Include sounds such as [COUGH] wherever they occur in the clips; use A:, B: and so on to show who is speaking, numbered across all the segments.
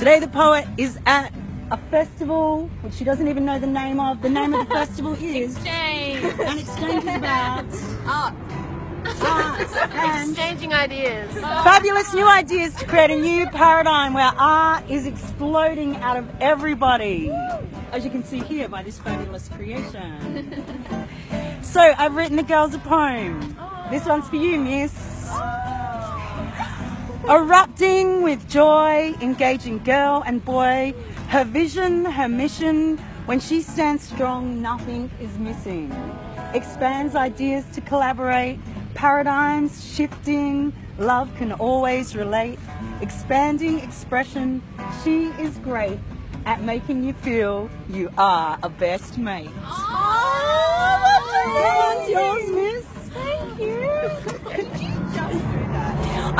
A: Today the poet is at a festival which she doesn't even know the name of. The name of the festival is
B: Exchange.
A: and exchange is about
B: Art.
A: art and
B: Exchanging ideas.
A: fabulous new ideas to create a new paradigm where art is exploding out of everybody. As you can see here by this fabulous creation. [LAUGHS] So I've written the girls a poem. This one's for you, miss. Oh. Erupting with joy, engaging girl and boy, her vision, her mission, when she stands strong, nothing is missing. Expands ideas to collaborate, paradigms shifting, love can always relate. Expanding expression, she is great at making you feel you are a best mate.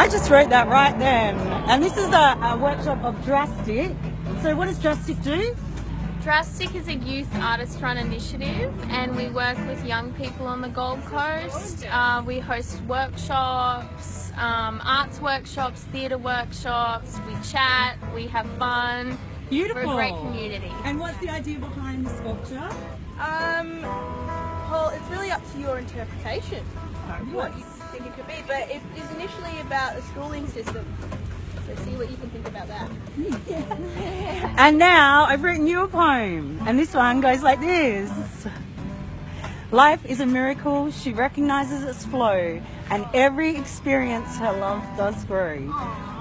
A: I just wrote that right then. And this is a, a workshop of Drastic. So what does Drastic do?
B: Drastic is a youth artist run initiative and we work with young people on the Gold Coast. Uh, we host workshops, um, arts workshops, theatre workshops, we chat, we have fun.
A: Beautiful.
B: We're a great community.
A: And what's the idea behind the sculpture?
C: Um, well, it's really up to your interpretation what you it could be, but it is initially about the schooling system. So see what you can think about that. [LAUGHS]
A: And now I've written you a poem. And this one goes like this. Life is a miracle, she recognizes its flow, and every experience her love does grow.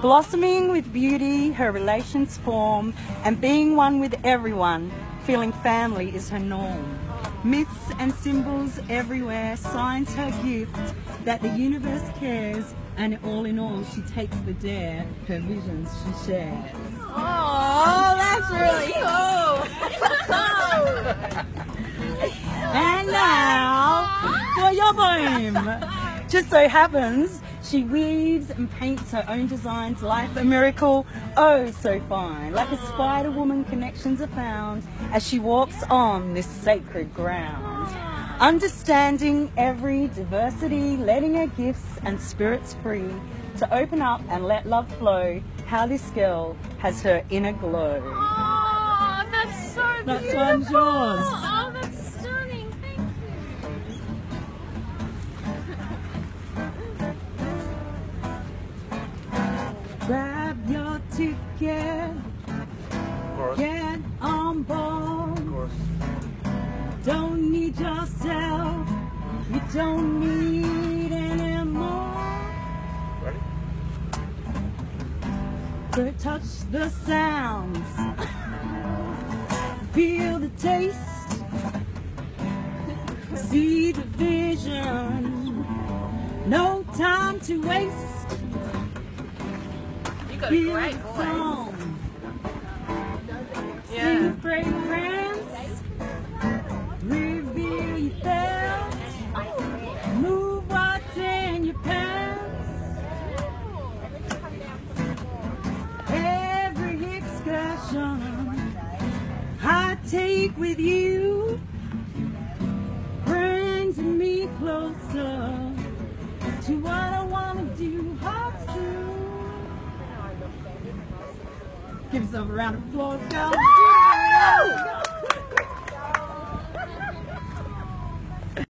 A: Blossoming with beauty, her relations form, and being one with everyone, feeling family is her norm. Myths and symbols everywhere signs her gift that the universe cares, and all in all, she takes the dare, her visions she shares.
C: Oh, that's really cool.
A: And now for your poem. Just so happens she weaves and paints her own designs, life a miracle, oh so fine. Like a spider woman, connections are found as she walks on this sacred ground. Understanding every diversity, letting her gifts and spirits free to open up and let love flow. How this girl has her inner glow.
B: Oh, that's so
A: That's
B: beautiful.
A: one's yours.
B: Oh, that's stunning. Thank you.
A: Get on board. Don't need yourself, you don't need any more. But touch the sounds, feel the taste, see the vision. No time to waste.
B: Got a great
A: the
B: voice. Yeah.
A: fragrance. Reveal your. Move what's in your pants. Every excursion I take with you Give yourself a round of applause, girls.